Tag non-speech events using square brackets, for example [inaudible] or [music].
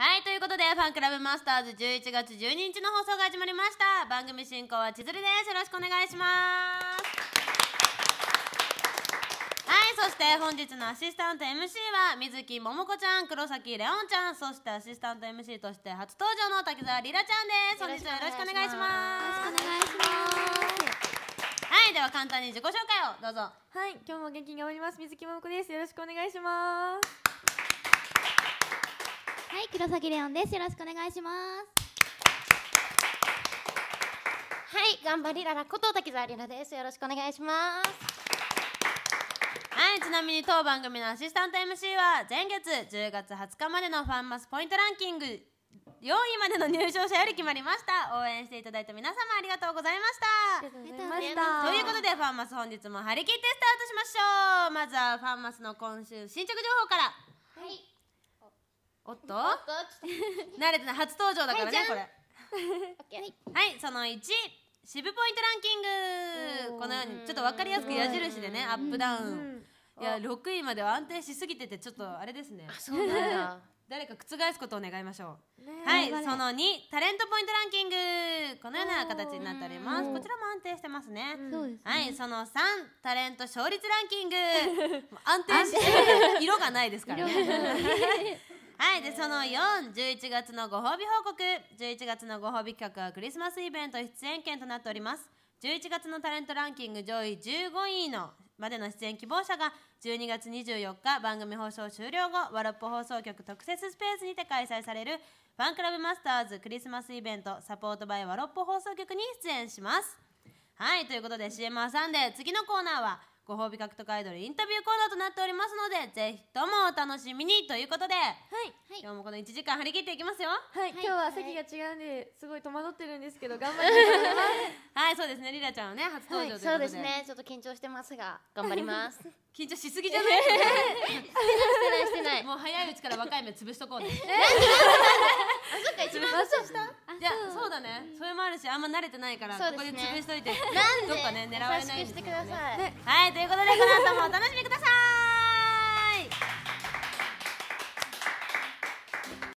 はいということでファンクラブマスターズ11月12日の放送が始まりました。番組進行は千鶴です。よろしくお願いします。はいそして本日のアシスタント MC は水木桃子ちゃん黒崎レオンちゃん。そしてアシスタント MC として初登場の滝沢りらちゃんです。本日はよろしくお願いします。よろしくお願いします。はいでは簡単に自己紹介をどうぞ。はい、今日も元気におります。水木桃子です。よろしくお願いします。はい黒崎レオンですよろしくお願いしますはい、頑張りララこと滝沢りらです。よろしくお願いします。はいちなみに当番組のアシスタント MC は前月10月20日までのファンマスポイントランキング4位までの入賞者より決まりました応援していただいた皆様ありがとうございましたありがとうございましあた。ということでファンマス本日も張り切ってスタートしましょうまずはファンマスの今週進捗情報からはい。おっと？慣れてない初登場だからね、はいこれ。はい。その1渋ポイントランキング。このようにちょっと分かりやすく矢印でねアップダウン。いや6位までは安定しすぎててちょっとあれですね。そうなんだ。[laughs] 誰か覆すことを願いましょう。はいその2タレントポイントランキング。このような形になっております。こちらも安定してますね。そうですはいその3タレント勝率ランキング。[laughs] 安定して [laughs] 色がないですからねはいでその411月のご褒美報告。11月のご褒美企画はクリスマスイベント出演権となっております。11月のタレントランキング上位15位のまでの出演希望者が12月24日番組放送終了後ワロップ放送局特設スペースにて開催されるファンクラブマスターズクリスマスイベントサポートバイワロップ放送局に出演します。はいということで CM 挟んで次のコーナーはご褒美獲得アイドルインタビューコーナーとなっておりますのでぜひともお楽しみにということで、はい、今日もこの1時間張り切っていきますよ。はい、今日は席が違うんで、すごい戸惑ってるんですけど、頑張っていきます。[laughs] はいそうですね。リラちゃんはね初登場ということで,、そうですね。ちょっと緊張してますが、頑張ります。し [laughs] て緊張しすぎじゃない？ないしてない。[laughs] もう早いうちから若い目潰しとこうね。そっか一番年下。そうだね。それもあるしあんま慣れてないから、ここで潰しといてなんでどっかね狙われない優しくしてください。はいということでこの後もお楽しみください